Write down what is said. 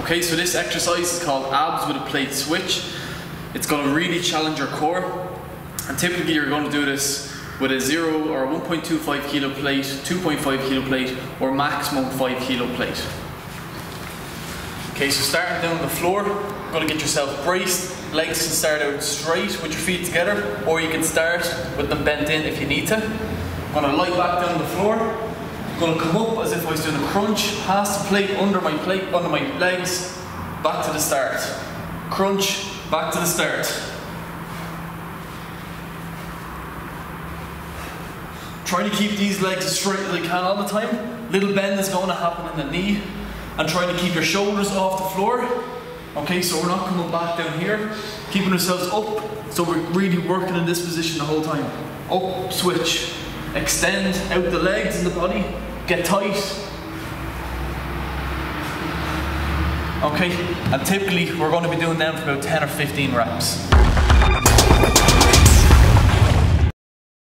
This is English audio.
Okay, so this exercise is called abs with a plate switch. It's going to really challenge your core. And typically you're going to do this with a 0 or 1.25 kilo plate, 2.5 kilo plate, or maximum 5 kilo plate. Okay, so starting down the floor, you're going to get yourself braced. Legs can start out straight with your feet together, or you can start with them bent in if you need to. I'm going to lie back down the floor. To come up as if I was doing a crunch, pass the plate under my plate, under my legs, back to the start. Crunch, back to the start. Trying to keep these legs as straight as I can all the time. Little bend is going to happen in the knee. And trying to keep your shoulders off the floor. Okay, so we're not coming back down here. Keeping ourselves up. So we're really working in this position the whole time. Up, switch. Extend out the legs and the body. Get tight. Okay, and typically we're going to be doing them for about 10 or 15 reps.